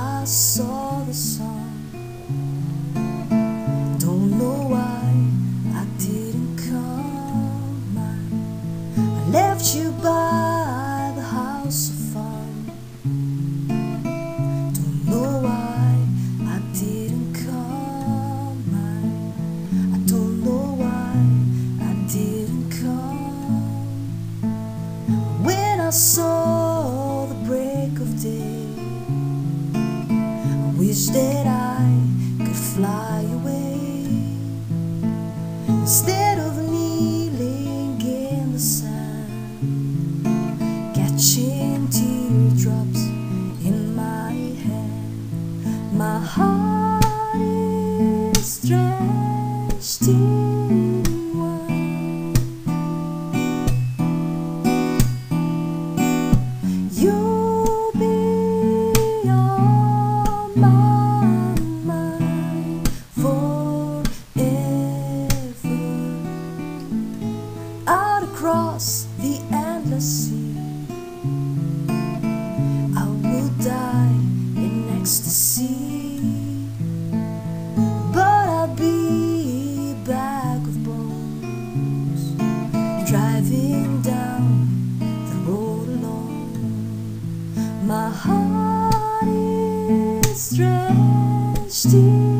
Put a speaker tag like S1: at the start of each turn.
S1: I saw the sun. Don't know why I didn't come. I left you by the house of fun. Don't know why I didn't come. I don't know why I didn't come. When I saw wish that I could fly away instead of kneeling in the sand, catching teardrops in my hand. My heart is drenched across the endless sea, I will die in ecstasy. But I'll be a bag of bones, driving down the road alone. My heart is drenched in